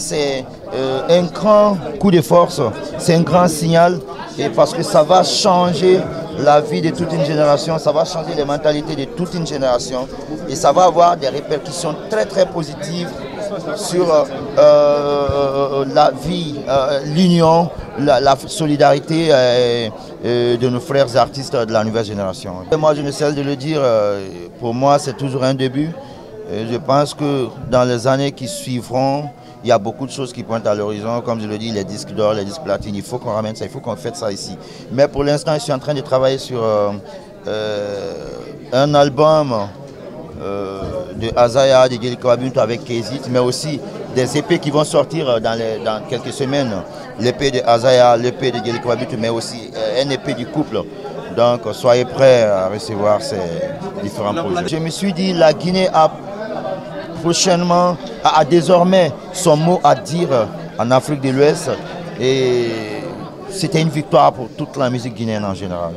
C'est euh, un grand coup de force, c'est un grand signal et parce que ça va changer la vie de toute une génération, ça va changer les mentalités de toute une génération et ça va avoir des répercussions très très positives sur euh, euh, la vie, l'union, la, solidarité de nos frères artistes de la nouvelle génération. Moi je ne cesse de le dire, pour moi c'est toujours un début. Et je pense que dans les années qui suivront, il y a beaucoup de choses qui pointent à l'horizon, comme je le dis, les disques d'or, les disques platine, il faut qu'on ramène ça, il faut qu'on fasse ça ici. Mais pour l'instant, je suis en train de travailler sur euh, euh, un album euh, de Azaya, de Geli avec Kezit, mais aussi des épées qui vont sortir dans, dans quelques semaines. L'épée de Azaya, l'épée de Geli mais aussi un épée du couple. Donc soyez prêts à recevoir ces différents projets. Je me suis dit, la Guinée a prochainement a, désormais son mot à dire en Afrique de l'Ouest et c'était une victoire pour toute la musique guinéenne en général.